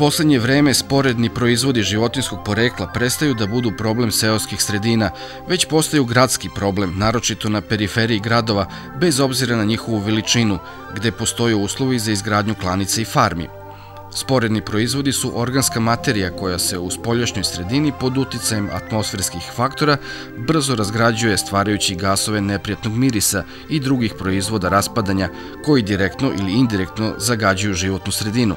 Poslednje vreme sporedni proizvodi životinskog porekla prestaju da budu problem seoskih sredina, već postaju gradski problem, naročito na periferiji gradova, bez obzira na njihovu veličinu, gde postoje uslovi za izgradnju klanica i farmi. Sporedni proizvodi su organska materija koja se u spoljašnjoj sredini pod uticajem atmosferskih faktora brzo razgrađuje stvarajući gasove neprijatnog mirisa i drugih proizvoda raspadanja koji direktno ili indirektno zagađuju životnu sredinu.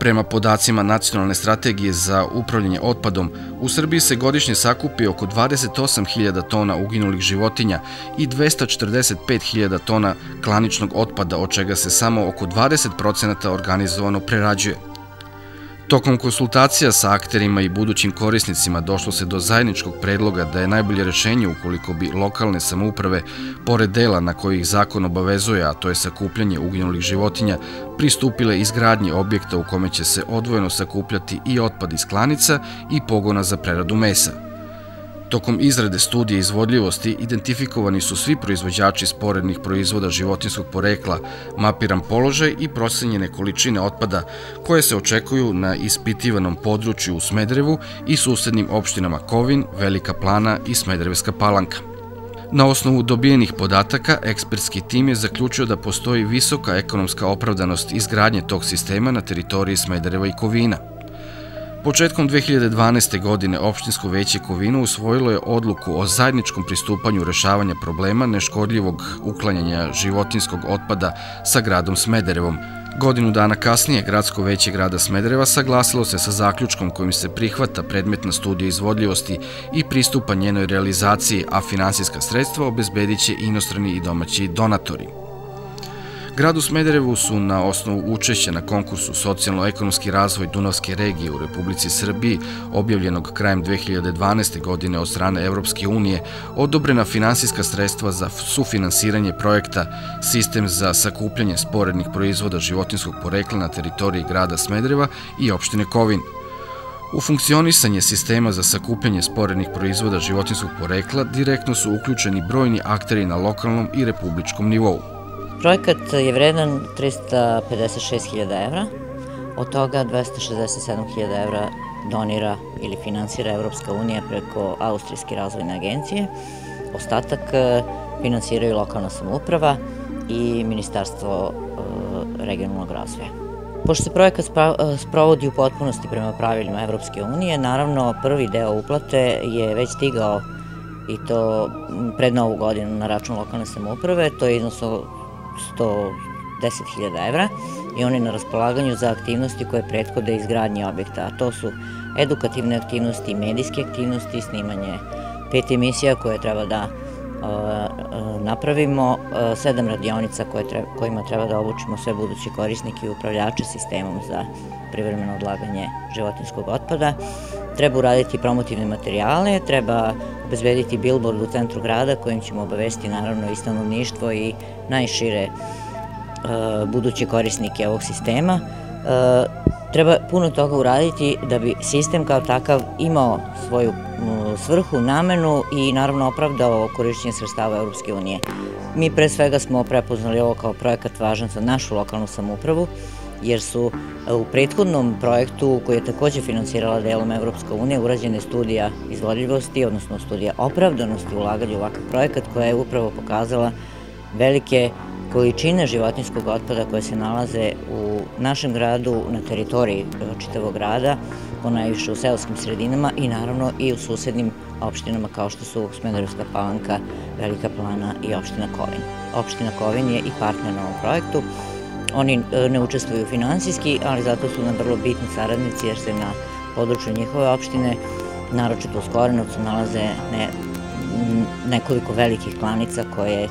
Prema podacima Nacionalne strategije za upravljanje otpadom, u Srbiji se godišnje sakupi oko 28.000 tona uginulih životinja i 245.000 tona klaničnog otpada, od čega se samo oko 20% organizovano prerađuje. Tokom konsultacija sa akterima i budućim korisnicima došlo se do zajedničkog predloga da je najbolje rešenje ukoliko bi lokalne samouprave, pored dela na koji ih zakon obavezuje, a to je sakupljanje uginulih životinja, pristupile izgradnje objekta u kome će se odvojeno sakupljati i otpad iz klanica i pogona za preradu mesa. Tokom izrade studije izvodljivosti identifikovani su svi proizvođači sporednih proizvoda životinskog porekla, mapiran položaj i procenjene količine otpada koje se očekuju na ispitivanom području u Smedrevu i susednim opštinama Kovin, Velika Plana i Smedrevska palanka. Na osnovu dobijenih podataka, ekspertski tim je zaključio da postoji visoka ekonomska opravdanost izgradnje tog sistema na teritoriji Smedereva i Kovina – Početkom 2012. godine opštinsko veće Kovina usvojilo je odluku o zajedničkom pristupanju rešavanja problema neškodljivog uklanjanja životinskog otpada sa gradom Smederevom. Godinu dana kasnije Gradsko veće grada Smedereva saglasilo se sa zaključkom kojim se prihvata predmetna studija izvodljivosti i pristupa njenoj realizaciji, a finansijska sredstva obezbedit će inostrani i domaći donatori. Gradu Smederevu su na osnovu učešća na konkursu Socijalno-ekonomski razvoj Dunavske regije u Republici Srbiji, objavljenog krajem 2012. godine od strane Evropske unije, odobrena finansijska sredstva za sufinansiranje projekta Sistem za sakupljanje sporednih proizvoda životinskog porekla na teritoriji grada Smedereva i opštine Kovin. U funkcionisanje sistema za sakupljanje sporednih proizvoda životinskog porekla direktno su uključeni brojni akteri na lokalnom i republičkom nivou. Projekat je vredan 356.000 evra, od toga 267.000 evra donira ili finansira Evropska unija preko Austrijske razvojne agencije, ostatak e, finansiraju lokalna samouprava i Ministarstvo e, regionalnog razvoja. Pošto se projekat e, sprovodi u potpunosti prema pravilima Evropske unije, naravno prvi deo uplate je već stigao i to pred novu godinu na račun lokalne samouprave, to je iznos 110.000 evra i oni na raspolaganju za aktivnosti koje prethode izgradnje objekta, a to su edukativne aktivnosti, medijske aktivnosti, snimanje pet emisija koje treba da napravimo, sedam radionica kojima treba da obučimo sve buduće korisnike i upravljače sistemom za privremeno odlaganje životinskog otpada. Treba uraditi promotivne materijale, treba obezbediti billboard u centru grada kojim ćemo obavesti naravno i stanovništvo i najšire e, buduće korisnike ovog sistema. E, treba puno toga uraditi da bi sistem kao takav imao svoju svrhu, namenu i naravno opravdao korišćenje sredstava Europske unije. Mi pre svega smo prepoznali ovo kao projekat važan za našu lokalnu samupravu, jer su e, u prethodnom projektu koji je takođe finansirala delom Evropska unija urađene studija izvodljivosti, odnosno studija opravdanosti ulaganja u ovakav projekat koja je upravo pokazala velike količine životinskog otpada koje se nalaze u našem gradu na teritoriji e, čitavog grada, ponajviše u seoskim sredinama i naravno i u susednim opštinama kao što su Smederevska palanka, Velika plana i opština Kovin. Opština Kovin je i partner na ovom projektu Oni e, ne učestvuju finansijski, ali zato su nam vrlo bitni saradnici jer se na području njihove opštine, naročito u Skorenovcu, nalaze ne, nekoliko velikih klanica koje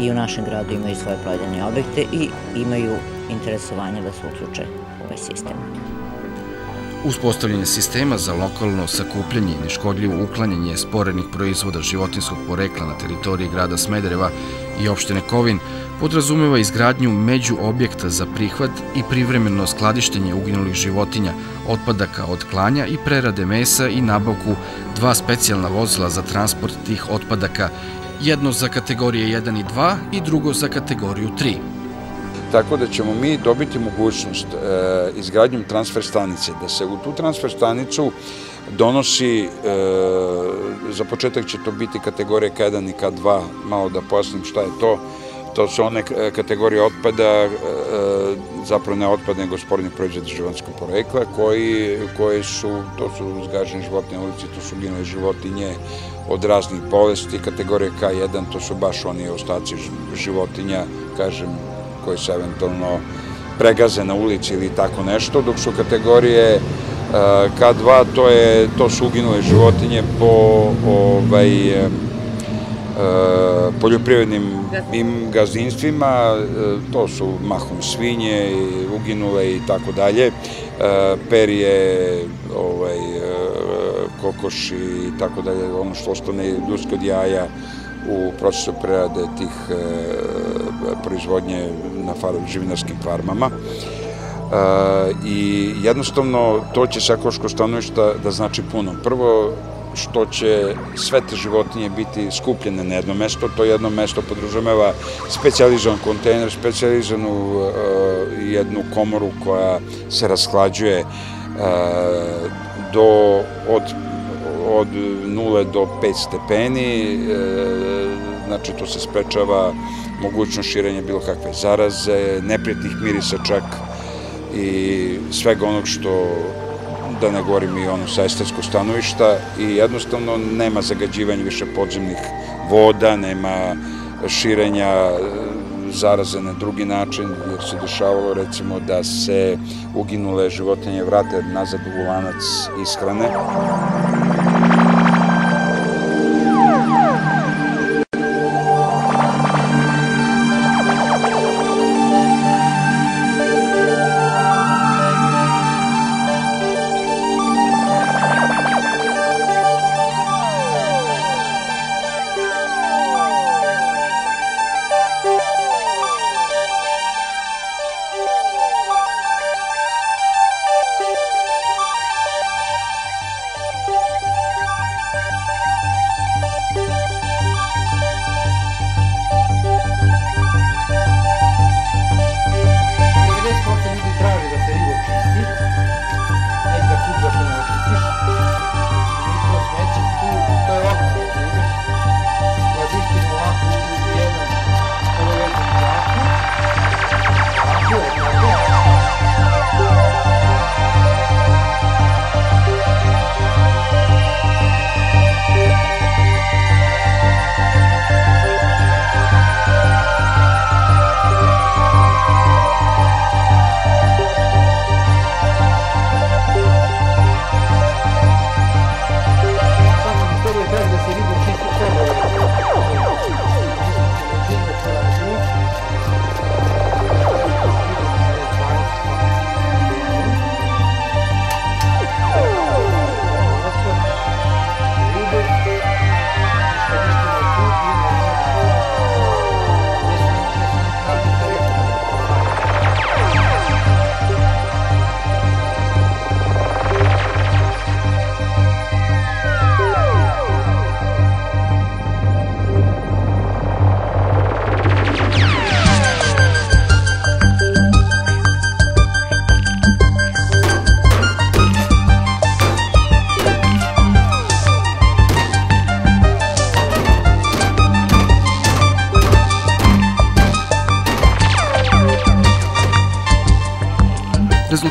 i u našem gradu imaju svoje prodajne objekte i imaju interesovanje da se uključe u ovaj sistem. Uspostavljanje sistema za lokalno sakupljanje i neškodljivo uklanjanje sporednih proizvoda životinskog porekla na teritoriji grada Smedereva i opštine Kovin podrazumeva izgradnju među objekta za prihvat i privremeno skladištenje uginulih životinja, otpadaka od klanja i prerade mesa i nabavku dva specijalna vozila za transport tih otpadaka, jedno za kategorije 1 i 2 i drugo za kategoriju 3. tako da ćemo mi dobiti mogućnost e, izgradnjom transfer stanice, da se u tu transfer stanicu donosi, e, za početak će to biti kategorije K1 i K2, malo da pojasnim šta je to, to su one kategorije otpada, e, zapravo ne otpada, nego sporni proizvod životinskog porekla, koji, koji su, to su zgažene životinje ulici, to su ginove životinje od raznih bolesti, kategorije K1, to su baš oni ostaci životinja, kažem, koji se eventualno pregaze na ulici ili tako nešto, dok su kategorije e, K2, to, je, to su uginule životinje po ovaj, poljoprivrednim im gazdinstvima, e, to su mahom svinje, uginule i tako dalje, perije, ovaj, kokoši i tako dalje, ono što ostane ljudske od jaja u procesu prerade tih proizvodnje na živinarskim farmama. I jednostavno to će sa ekološko stanovišta da znači puno. Prvo, što će sve te životinje biti skupljene na jedno mesto. To jedno mesto podrazumeva specializovan kontejner, specializanu jednu komoru koja se rasklađuje do, od, od 0 do 5 stepeni, e, znači to se sprečava mogućnost širenja bilo kakve zaraze, neprijetnih mirisa čak i svega onog što, da ne govorim i ono sa estetskog stanovišta i jednostavno nema zagađivanja više podzemnih voda, nema širenja e, zaraze na drugi način, jer se dešavalo recimo da se uginule životinje vrate nazad u lanac ishrane.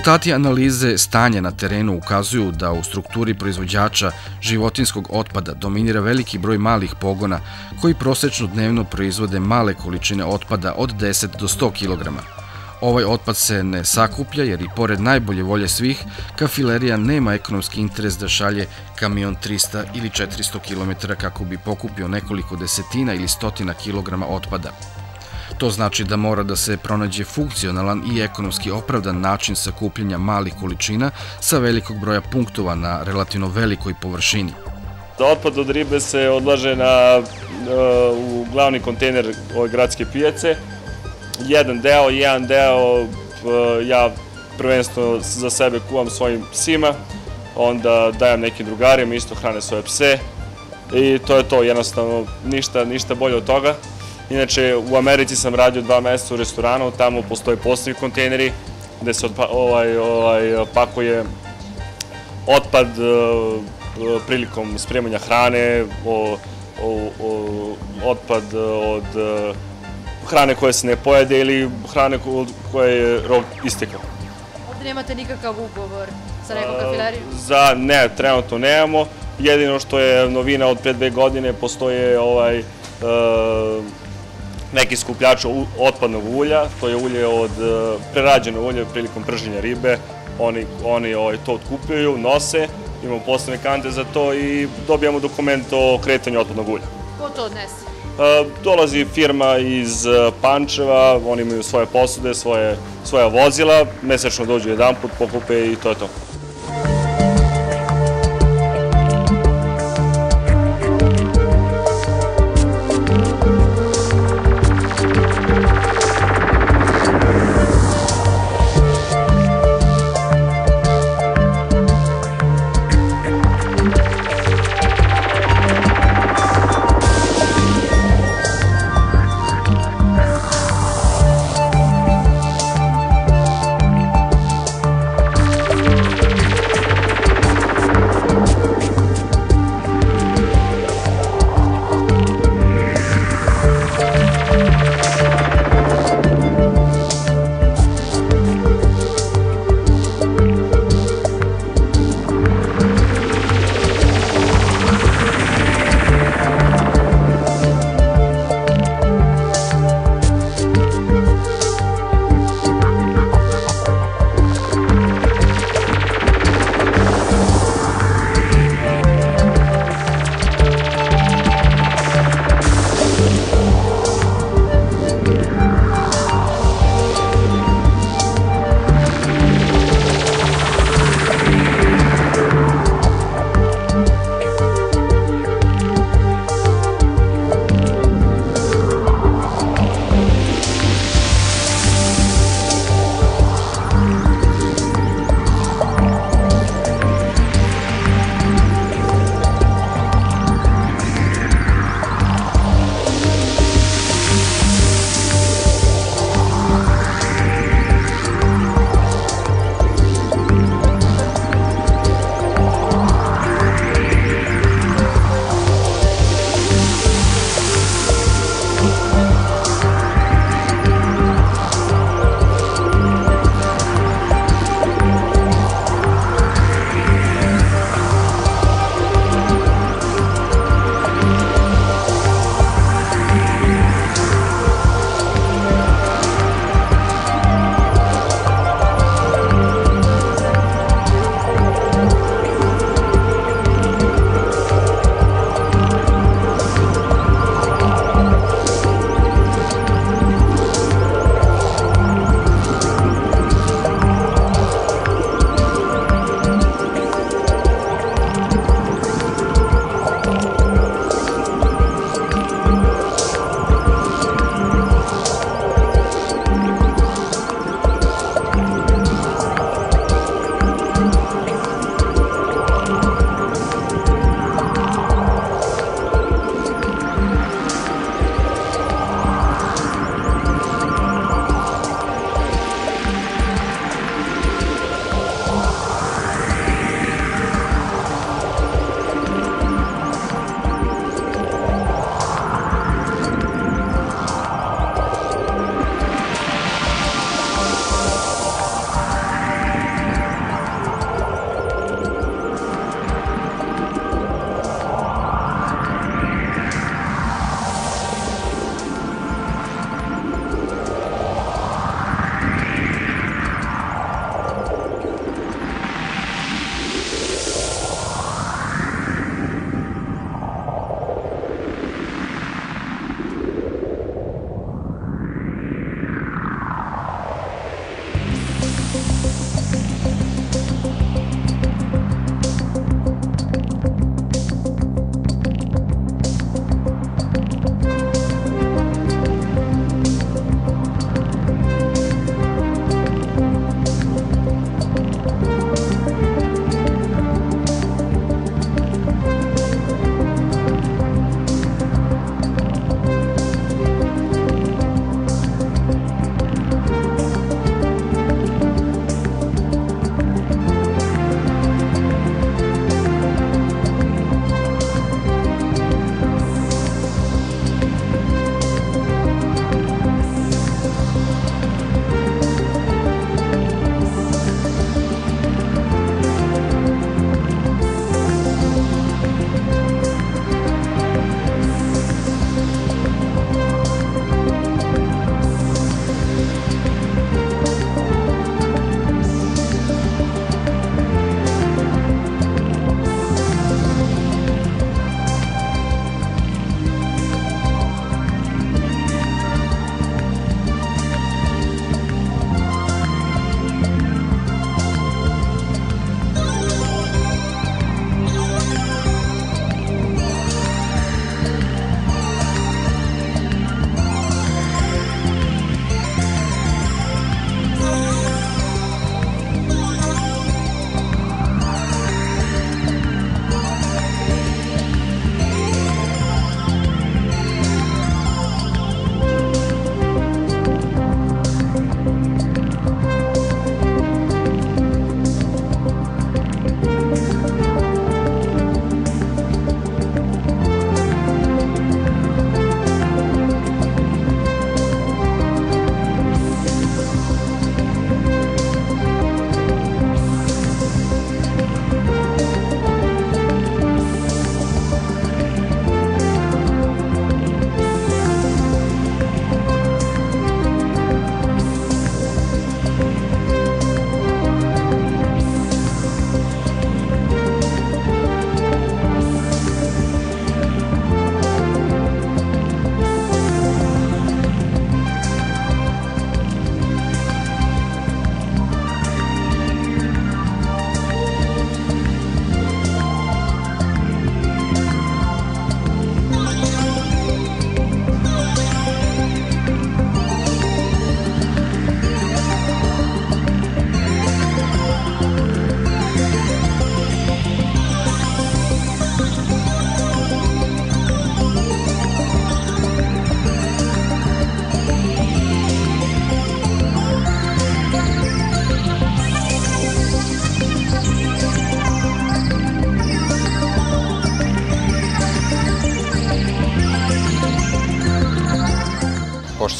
Rezultati analize stanja na terenu ukazuju da u strukturi proizvođača životinskog otpada dominira veliki broj malih pogona koji prosečno dnevno proizvode male količine otpada od 10 do 100 kg. Ovaj otpad se ne sakuplja jer i pored najbolje volje svih, kafilerija nema ekonomski interes da šalje kamion 300 ili 400 km kako bi pokupio nekoliko desetina ili stotina kilograma otpada. To znači da mora da se pronađe funkcionalan i ekonomski opravdan način sakupljenja malih količina sa velikog broja punktova na relativno velikoj površini. Da otpad od ribe se odlaže na, u glavni kontejner ove gradske pijace. Jedan deo, jedan deo ja prvenstveno za sebe kuvam svojim psima, onda dajem nekim drugarima, isto hrane svoje pse i to je to, jednostavno ništa, ništa bolje od toga. Inače, u Americi sam radio dva meseca u restoranu, tamo postoje posebni kontejneri gde se odpa, ovaj, ovaj, pakuje otpad uh, prilikom spremanja hrane, o, o, o, otpad od uh, hrane koje se ne pojede ili hrane koje je rok istekao. Ovde nemate nikakav ugovor sa nekom kafilerijom? Za, ne, trenutno nemamo. Jedino što je novina od pre dve godine, postoje ovaj, uh, neki skupljač otpadnog ulja, to je ulje od prerađeno ulje prilikom prženja ribe, oni, oni ovaj, to otkupljuju, nose, imamo posebne kante za to i dobijamo dokument o kretanju otpadnog ulja. Ko to odnese? Dolazi firma iz Pančeva, oni imaju svoje posude, svoje, svoja vozila, mesečno dođu jedan put, pokupe i to je to.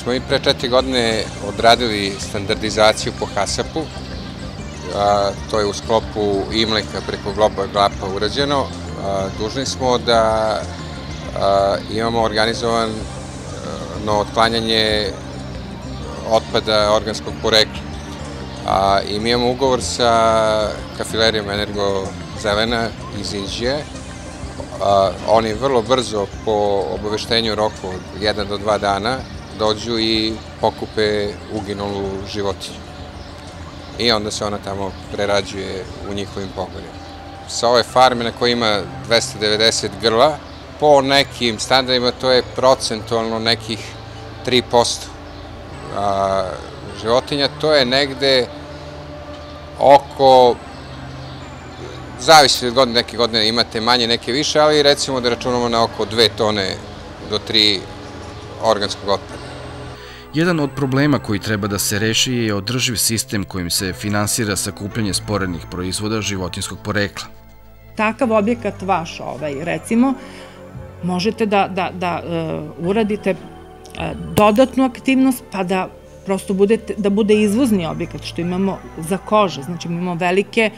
Smo mi pre četiri godine odradili standardizaciju po HASAP-u, to je u sklopu Imleka preko Globa Glapa urađeno, dužni smo da imamo organizovan no otklanjanje otpada organskog porekla. A, I mi imamo ugovor sa kafilerijom Energo Zelena iz Inđije. oni vrlo brzo po obaveštenju roku od 1 do 2 dana dođu i pokupe uginulu životinju. I onda se ona tamo prerađuje u njihovim pogonima. Sa ove farme na kojoj ima 290 grla, po nekim standardima to je procentualno nekih 3% a, životinja, to je negde oko, zavisi od godine, neke godine imate manje, neke više, ali recimo da računamo na oko 2 tone do 3 organskog otpada. Jedan od problema koji treba da se reši je održiv sistem kojim se finansira sakupljanje sporednih proizvoda životinskog porekla. Takav objekat vaš, ovaj, recimo, možete da, da, da uh, uradite uh, dodatnu aktivnost pa da prosto da bude izvozni objekat što imamo za kože. Znači imamo velike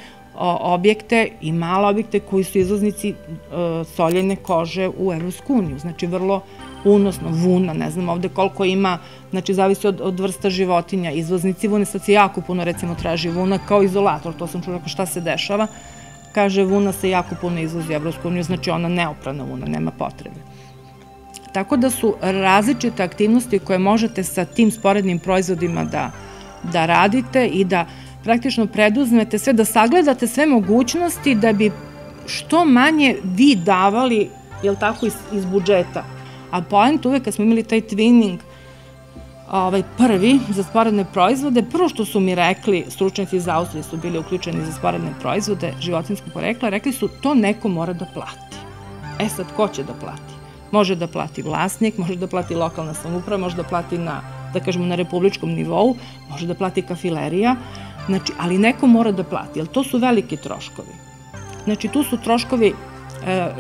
objekte i male objekte koji su izvoznici uh, soljene kože u Evropsku uniju. Znači vrlo unosno, vuna, ne znam ovde koliko ima, znači zavisi od, od vrsta životinja. Izvoznici vune sad se jako puno recimo traži vuna kao izolator, to sam čula šta se dešava kaže vuna se jako puno izvozi u Evropsku uniju, znači ona neoprana vuna, nema potrebe. Tako da su različite aktivnosti koje možete sa tim sporednim proizvodima da, da radite i da praktično preduzmete sve, da sagledate sve mogućnosti da bi što manje vi davali, jel tako, iz, iz budžeta. A point uvek kad smo imali taj twinning ovaj, prvi za sporedne proizvode. Prvo što su mi rekli, stručnjaci iz Austrije su bili uključeni za sporedne proizvode životinskog porekla, rekli su to neko mora da plati. E sad, ko će da plati? Može da plati vlasnik, može da plati lokalna samuprava, može da plati na, da kažemo, na republičkom nivou, može da plati kafilerija, znači, ali neko mora da plati, jer to su veliki troškovi. Znači, tu su troškovi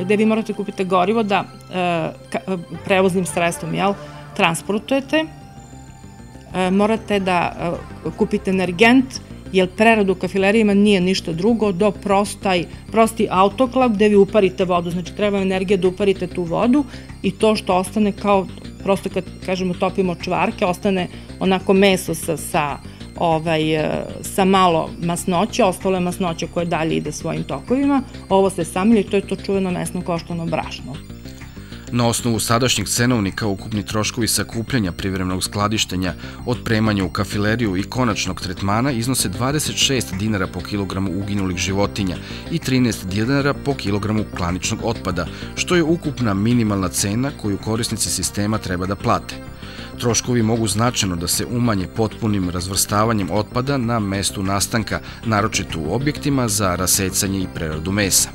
gde vi morate kupiti gorivo da e, e, prevoznim sredstvom, jel, transportujete, E, morate da e, kupite energent, jer preradu u kafilerijima nije ništa drugo do prostaj, prosti autoklav gde vi uparite vodu, znači treba energija da uparite tu vodu i to što ostane kao, prosto kad kažemo topimo čvarke, ostane onako meso sa, sa, ovaj, e, sa malo masnoće, ostale masnoće koje dalje ide svojim tokovima, ovo se samili, to je to čuveno mesno koštano brašno. Na osnovu sadašnjeg cenovnika ukupni troškovi sakupljanja privremenog skladištenja, otpremanja u kafileriju i konačnog tretmana iznose 26 dinara po kilogramu uginulih životinja i 13 dinara po kilogramu klaničnog otpada, što je ukupna minimalna cena koju korisnici sistema treba da plate. Troškovi mogu značajno da se umanje potpunim razvrstavanjem otpada na mestu nastanka, naročito u objektima za rasecanje i preradu mesa.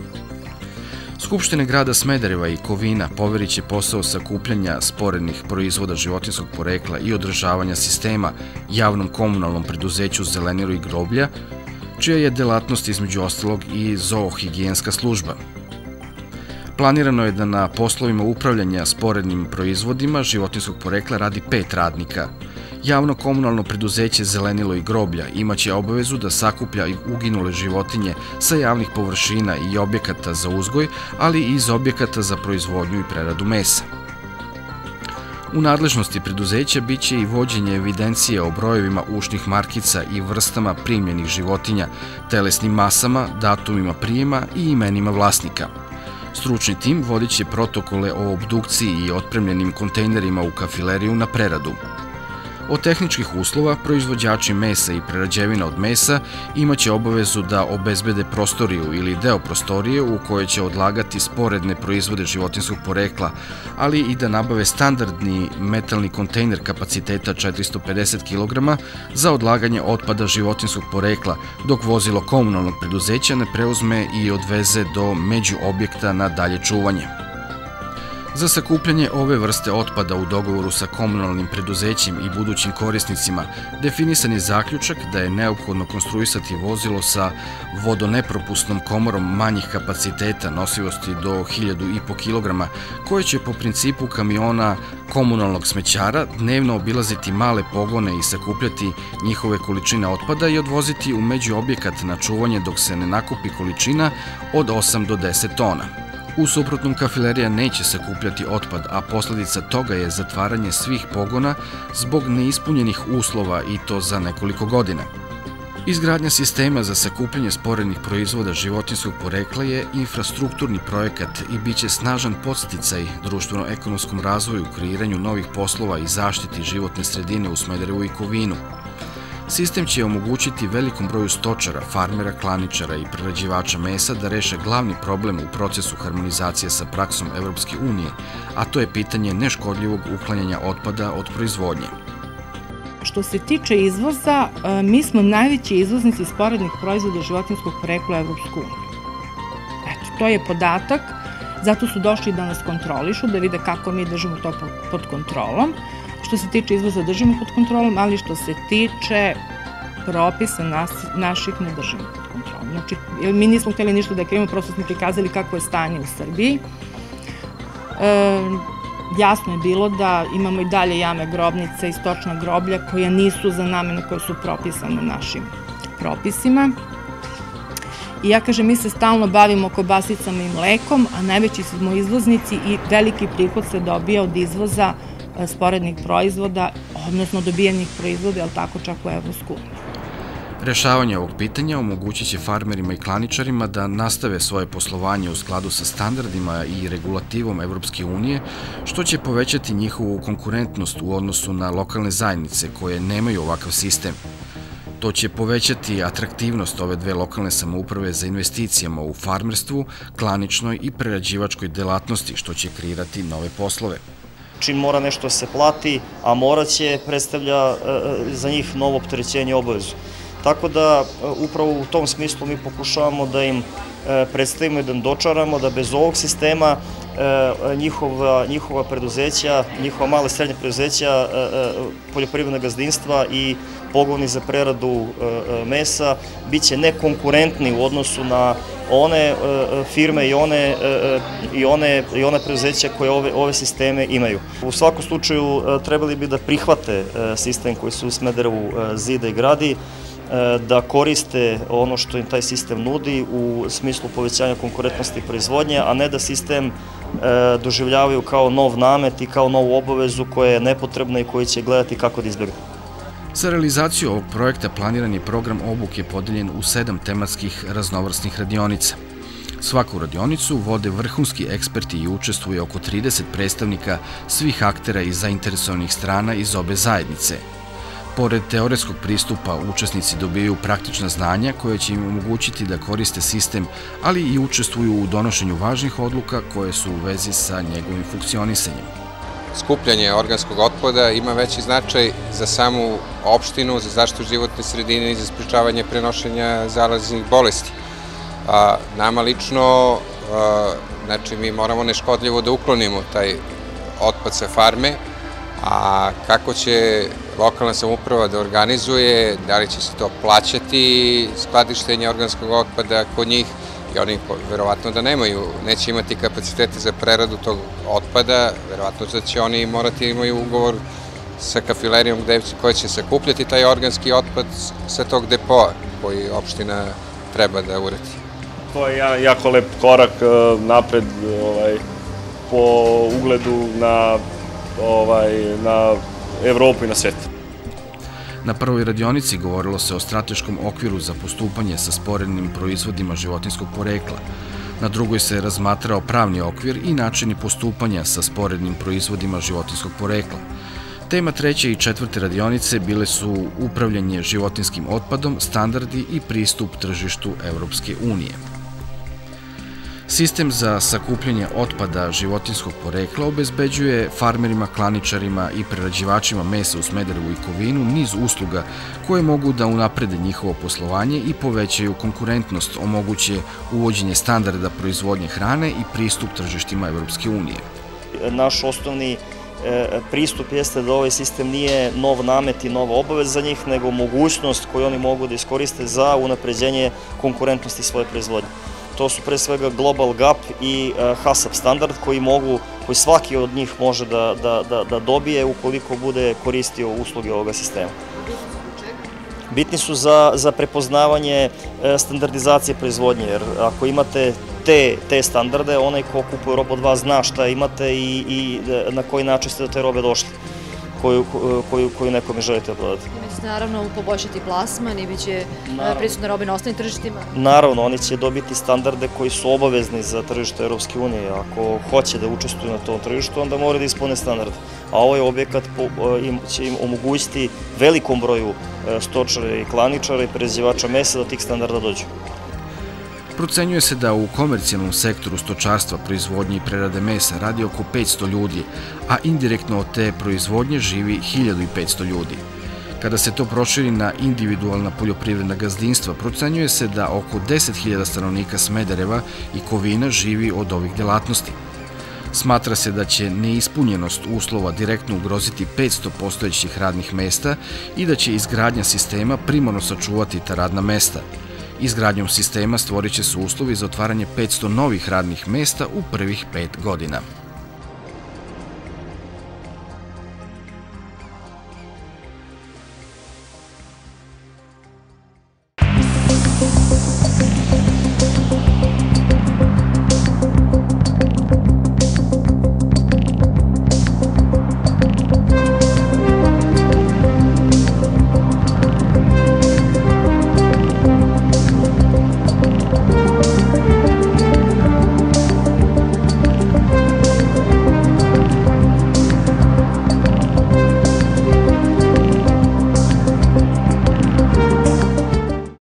Skupštine grada Smedereva i Kovina poverit će posao sakupljanja sporednih proizvoda životinskog porekla i održavanja sistema javnom komunalnom preduzeću Zeleniru i Groblja, čija je delatnost između ostalog i zoohigijenska služba. Planirano je da na poslovima upravljanja sporednim proizvodima životinskog porekla radi pet radnika – Javno komunalno preduzeće Zelenilo i groblja imaće obavezu da sakuplja uginule životinje sa javnih površina i objekata za uzgoj, ali i iz objekata za proizvodnju i preradu mesa. U nadležnosti preduzeća biće i vođenje evidencije o brojevima ušnih markica i vrstama primljenih životinja, telesnim masama, datumima prijema i imenima vlasnika. Stručni tim vodit će protokole o obdukciji i otpremljenim kontejnerima u kafileriju na preradu. Od tehničkih uslova, proizvođači mesa i prerađevina od mesa imaće obavezu da obezbede prostoriju ili deo prostorije u kojoj će odlagati sporedne proizvode životinskog porekla, ali i da nabave standardni metalni kontejner kapaciteta 450 kg za odlaganje otpada životinskog porekla, dok vozilo komunalnog preduzeća ne preuzme i odveze do među objekta na dalje čuvanje. Za sakupljanje ove vrste otpada u dogovoru sa komunalnim preduzećem i budućim korisnicima definisan je zaključak da je neophodno konstruisati vozilo sa vodonepropusnom komorom manjih kapaciteta nosivosti do 1000,5 kg koje će po principu kamiona komunalnog smećara dnevno obilaziti male pogone i sakupljati njihove količine otpada i odvoziti u međuobjekat na čuvanje dok se ne nakupi količina od 8 do 10 tona. U suprotnom kafilerija neće sakupljati otpad, a posledica toga je zatvaranje svih pogona zbog neispunjenih uslova i to za nekoliko godina. Izgradnja sistema za sakupljanje sporednih proizvoda životinskog porekla je infrastrukturni projekat i bit će snažan podsticaj društveno-ekonomskom razvoju, kreiranju novih poslova i zaštiti životne sredine u Smederevu i Kovinu. Sistem će omogućiti velikom broju stočara, farmera, klaničara i prerađivača mesa da reše glavni problem u procesu harmonizacije sa praksom Evropske unije, a to je pitanje neškodljivog uklanjanja otpada od proizvodnje. Što se tiče izvoza, e, mi smo najveći izvoznici sporednih proizvoda životinskog porekla Evropsku uniju. Eto, to je podatak, zato su došli da nas kontrolišu, da vide kako mi držimo to pod kontrolom. Što se tiče izvoza držimo pod kontrolom, ali što se tiče propisa nas, naših ne držimo pod kontrolom. Znači, mi nismo hteli ništa da krivimo, prosto smo prikazali kako je stanje u Srbiji. E, jasno je bilo da imamo i dalje jame grobnice i stočna groblja koja nisu za namene koje su propisane našim propisima. I ja kažem, mi se stalno bavimo kobasicama i mlekom, a najveći smo izvoznici i veliki prihod se dobija od izvoza sporednih proizvoda, odnosno dobijenih proizvoda, ali tako čak u Evropsku Rešavanje ovog pitanja omogućit će farmerima i klaničarima da nastave svoje poslovanje u skladu sa standardima i regulativom Evropske unije, što će povećati njihovu konkurentnost u odnosu na lokalne zajednice koje nemaju ovakav sistem. To će povećati atraktivnost ove dve lokalne samouprave za investicijama u farmerstvu, klaničnoj i prerađivačkoj delatnosti, što će kreirati nove poslove čim mora nešto da se plati, a mora će predstavlja e, e, za njih novo opterećenje obavezu. Tako da e, upravo u tom smislu mi pokušavamo da im predstavimo i da dočaramo da bez ovog sistema njihova, njihova preduzeća, njihova male srednje preduzeća, poljoprivredna gazdinstva i pogoni za preradu mesa biće nekonkurentni u odnosu na one e, e, firme i one, e, i one, i preduzeća koje ove, ove sisteme imaju. U svakom slučaju trebali bi da prihvate sistem koji su u Smederevu zida i gradi, da koriste ono što im taj sistem nudi u smislu povećanja konkurentnosti proizvodnje, a ne da sistem doživljavaju kao nov namet i kao novu obavezu koja je nepotrebna i koji će gledati kako da izbjegnu. Za realizaciju ovog projekta planiran je program obuke podeljen u sedam tematskih raznovrsnih radionica. Svaku radionicu vode vrhunski eksperti i učestvuje oko 30 predstavnika svih aktera i zainteresovanih strana iz obe zajednice. Pored teoretskog pristupa, učesnici dobijaju praktična znanja koje će im omogućiti da koriste sistem, ali i učestvuju u donošenju važnih odluka koje su u vezi sa njegovim funkcionisanjem skupljanje organskog otpada ima veći značaj za samu opštinu, za zaštitu životne sredine i za spričavanje prenošenja zalaznih bolesti. A, nama lično, znači mi moramo neškodljivo da uklonimo taj otpad sa farme, a kako će lokalna samuprava da organizuje, da li će se to plaćati, skladištenje organskog otpada kod njih, i oni verovatno da nemaju, neće imati kapacitete za preradu tog otpada, verovatno da će oni morati imaju ugovor sa kafilerijom koja će sakupljati taj organski otpad sa tog depoa koji opština treba da ureti. To je jako lep korak e, napred ovaj, po ugledu na, ovaj, na Evropu i na svijetu. Na prvoj radionici govorilo se o strateškom okviru za postupanje sa sporednim proizvodima životinskog porekla. Na drugoj se razmatrao pravni okvir i načini postupanja sa sporednim proizvodima životinskog porekla. Tema treće i četvrte radionice bile su upravljanje životinskim otpadom, standardi i pristup tržištu Evropske unije. Sistem za sakupljanje otpada životinskog porekla obezbeđuje farmerima, klaničarima i prerađivačima mesa u Smederevu i Kovinu niz usluga koje mogu da unaprede njihovo poslovanje i povećaju konkurentnost, omoguće uvođenje standarda proizvodnje hrane i pristup tržištima Evropske unije. naš osnovni pristup jeste da ovaj sistem nije nov namet i nova obavez za njih, nego mogućnost koju oni mogu da iskoriste za unapređenje konkurentnosti svoje proizvodnje. To su pre svega Global GAP i HACCP standard koji mogu, koji svaki od njih može da, da, da, da dobije ukoliko bude koristio usluge ovoga sistema. Bitni su za, za prepoznavanje standardizacije proizvodnje, jer ako imate te, te standarde, onaj ko kupuje robu od vas zna šta imate i, i na koji način ste do te robe došli koju, koju, koju nekome želite da prodate. I će naravno poboljšati plasman i bit će prisutne robe na ostalim tržištima? Naravno, oni će dobiti standarde koji su obavezni za tržište Europske unije. Ako hoće da učestvuju na tom tržištu, onda mora da ispune standard. A ovaj objekat im, će im omogućiti velikom broju stočara i klaničara i prezivača mesa da tih standarda dođu. Procenjuje se da u komercijalnom sektoru stočarstva, proizvodnje i prerade mesa radi oko 500 ljudi, a indirektno od te proizvodnje živi 1500 ljudi. Kada se to proširi na individualna poljoprivredna gazdinstva, procenjuje se da oko 10.000 stanovnika Smedereva i Kovina živi od ovih delatnosti. Smatra se da će neispunjenost uslova direktno ugroziti 500 postojećih radnih mesta i da će izgradnja sistema primarno sačuvati ta radna mesta – Izgradnjom sistema stvorit će se uslovi za otvaranje 500 novih radnih mesta u prvih pet godina.